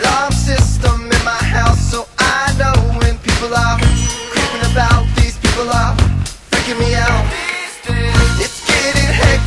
alarm system in my house so I know when people are creeping about. These people are freaking me out. It's getting hectic.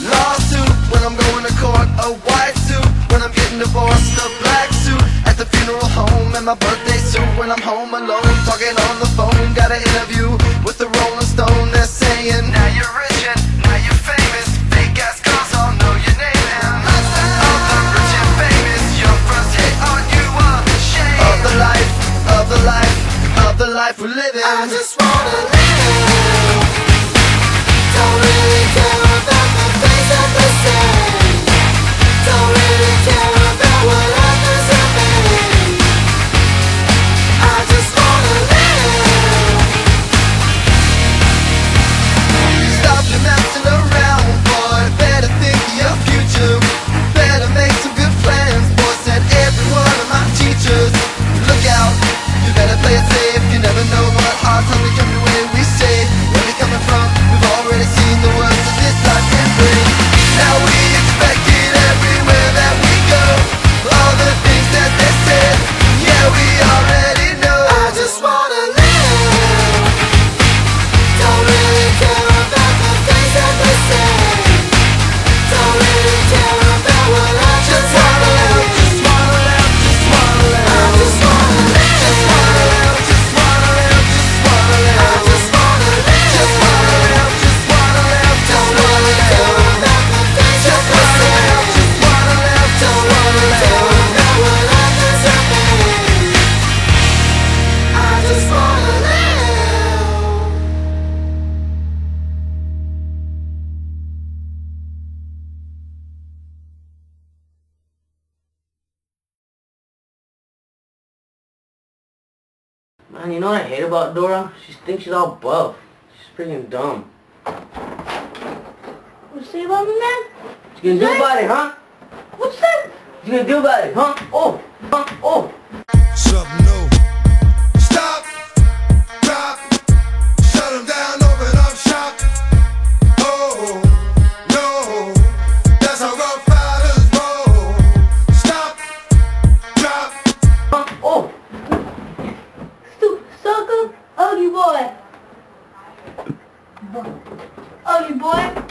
Lawsuit when I'm going to court, a white suit when I'm getting divorced, a black suit at the funeral home, and my birthday suit when I'm home alone, talking on the phone. Got an interview with the Rolling Stone. They're saying, Now you're rich and now you're famous. Fake ass cars all know your name, and all the rich and famous, your friends hate on you. A shame of the life, of the life, of the life we're living. I just wanna Man, you know what I hate about Dora? She thinks she's all buff. She's freaking dumb. What's you say about me, man? What you gonna do about it, huh? What's that? What you gonna do about it, huh? Oh, huh? Oh. Ugly boy.